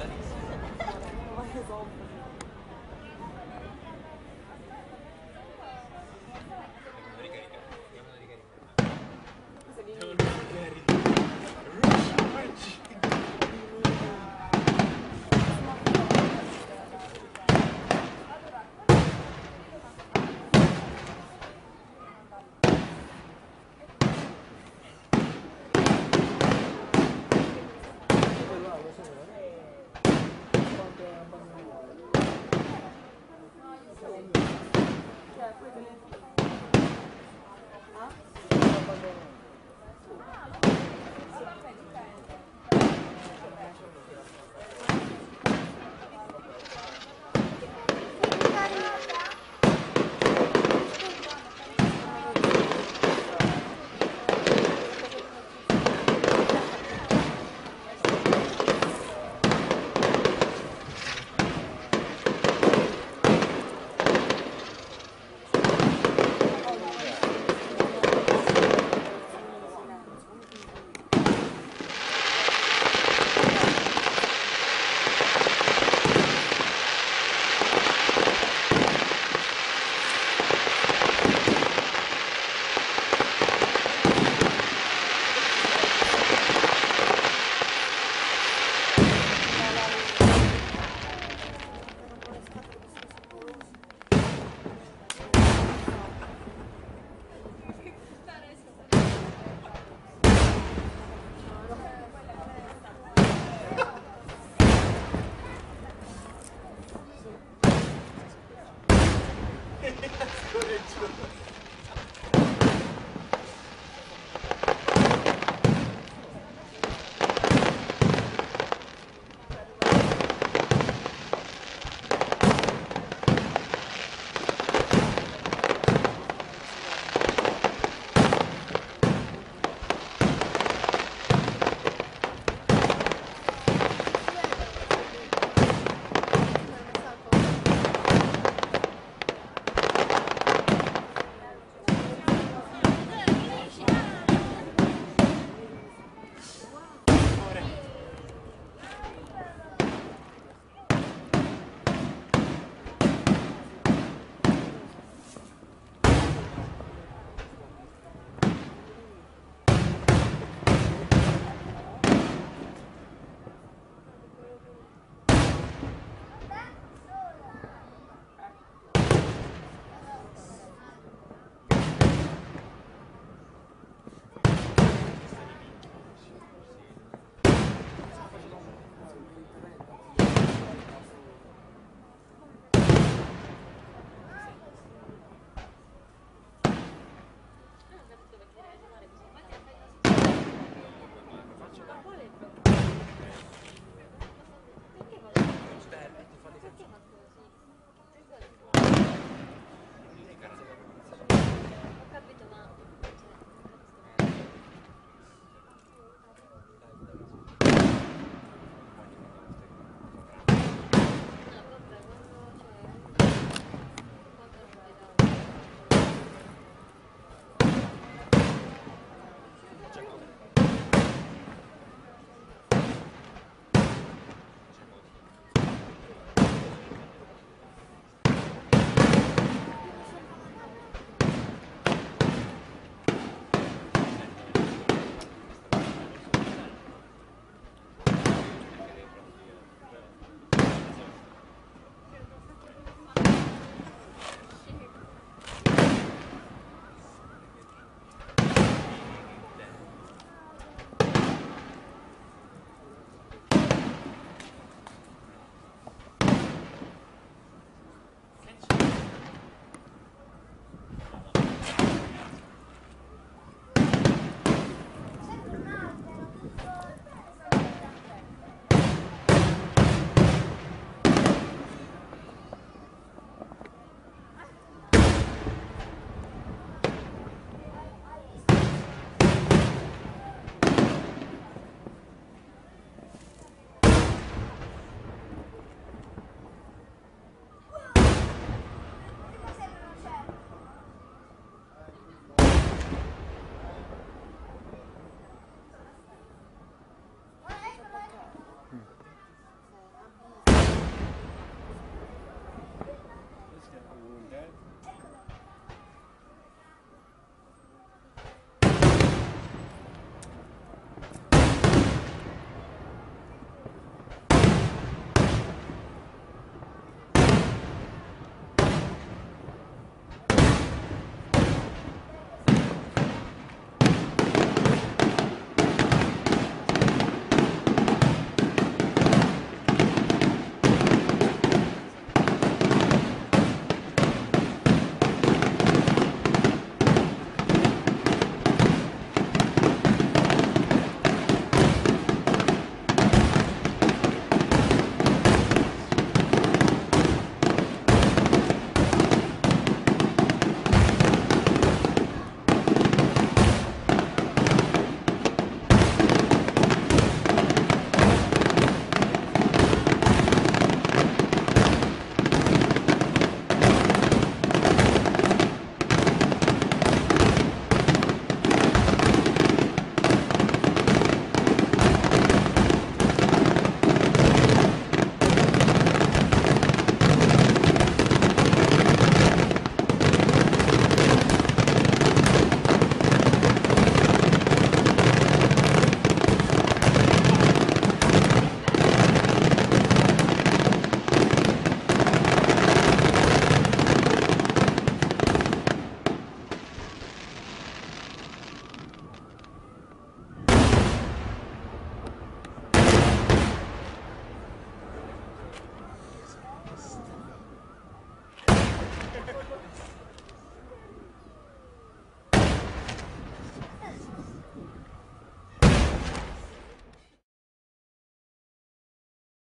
Like his old 在贵。啊？